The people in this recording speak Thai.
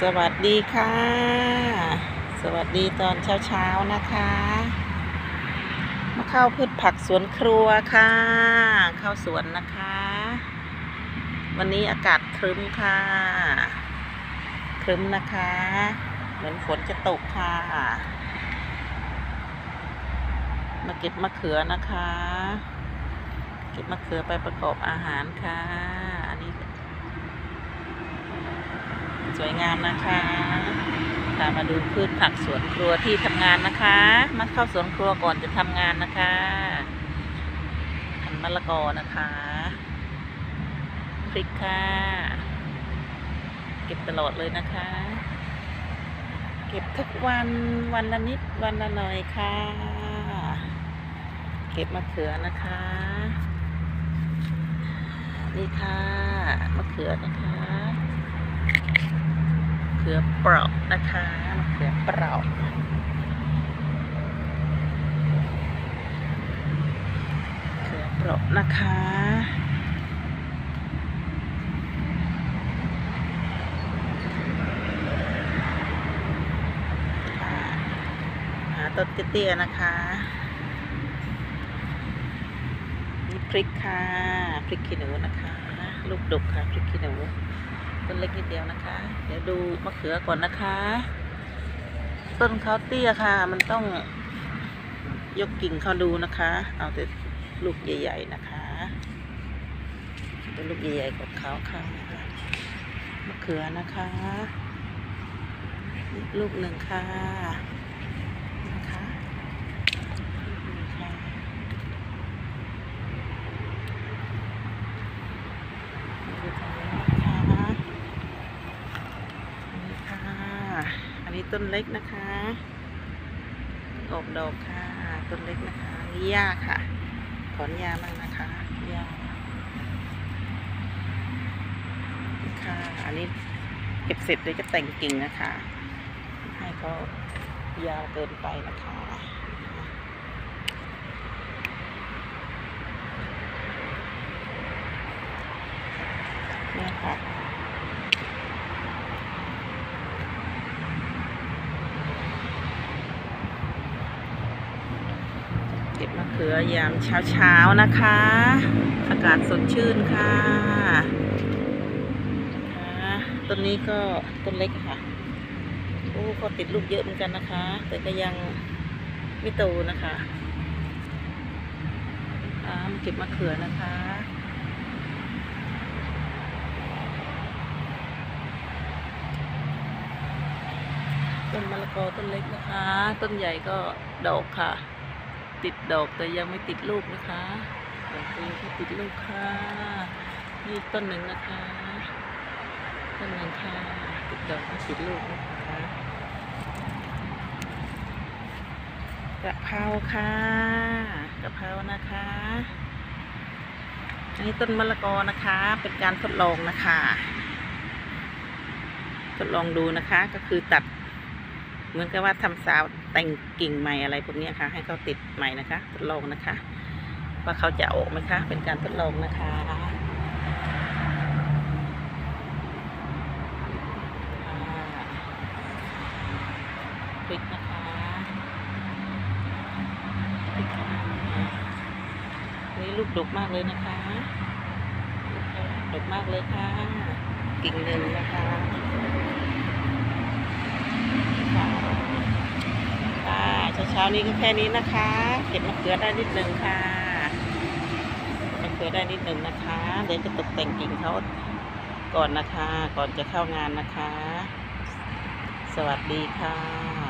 สวัสดีค่ะ สวัสดีตอนเช้าๆนะคะ มาเข้าพืชผักสวนครัวค่ะ เข้าสวนนะคะ วันนี้อากาศครึ้มค่ะ ครึ้มนะคะ เหมือนฝนจะตกค่ะ มาเก็บมะเขือนะคะ เก็บมะเขือไปประกอบอาหารค่ะ อันนี้ สวยงามนะคะตามมาดูพืชผักสวนครัวที่ทำงานนะคะ มาเข้าสวนครัวก่อนจะทำงานนะคะหั่นมะละกอนะคะพริกค่ะ เก็บตลอดเลยนะคะ เก็บทุกวันวันละนิดวันละหน่อยค่ะ เก็บมะเขือนะคะนี่ค่ะมะเขือนะคะ เขือเปราะนะคะมะเขือเปราะเขือเปราะนะคะค่ะหาต้นเตี้ยๆนะคะนี่พริกค่ะ พริกขี้หนูนะคะ ลูกดกค่ะ พริกขี้หนู ต้นเล็กนิดเดียวนะคะ เดี๋ยวดูมะเขือก่อนนะคะ ต้นเขาเตี้ยค่ะ มันต้องยกกิ่งเขาดูนะคะ เอาแต่ลูกใหญ่ ๆ นะคะเป็นลูกใหญ่ๆของเขาค่ะมะเขือนะคะลูกหนึ่งค่ะดูทางนี้นะคะ นี่ค่ะ อันนี้ ต้นเล็กนะคะ ออกดอกค่ะ ต้นเล็กนะคะนี่หญ้าค่ะ ถอนหญ้ามั่งนะคะหญ้าค่ะ อันนี้เก็บเสร็จเลยก็แต่งกิ่งนะคะ ให้เขายาวเกินไปนะคะเนี่ยค่ะ เก็บมะเขือยามเช้าๆนะคะ อากาศสดชื่นค่ะต้นนี้ก็ต้นเล็กค่ะ โอ้ก็ติดลูกเยอะเหมือนกันนะคะ แต่ก็ยังไม่โตนะคะอ่ามเก็บมะเขือนะคะต้นมะละกอต้นเล็กนะคะ ต้นใหญ่ก็ดอกค่ะ ติดดอกแต่ยังไม่ติดลูกนะคะดอกแต่ยังไม่ติดลูกค่ะนี่ต้นหนึ่งนะคะต้นหนึ่งค่ะติดดอกไม่ติดลูกนะคะกะเพราค่ะกะเพรานะคะอันนี้ต้นมะละกอนะคะ เป็นการทดลองนะคะ ทดลองดูนะคะก็คือตัด เหมือนกับว่าทำสาวแต่งกิ่งใหม่อะไรพวกนี้ค่ะ ให้เขาติดใหม่นะคะทดลองนะคะ ว่าเขาจะออกไหมคะ เป็นการทดลองนะคะอ่าพริกนะคะพริกค่ะนี่ลูกดกมากเลยนะคะดกมากเลยค่ะ กิ่งหนึ่งนะคะ ค่ะค่ะเช้านี้ก็แค่นี้นะคะ เก็บมะเขือได้นิดหนึ่งค่ะมะเขือได้นิดหนึ่งนะคะ เดี๋ยวจะตกแต่งกิ่งเขาก่อนนะคะ ก่อนจะเข้างานนะคะ สวัสดีค่ะ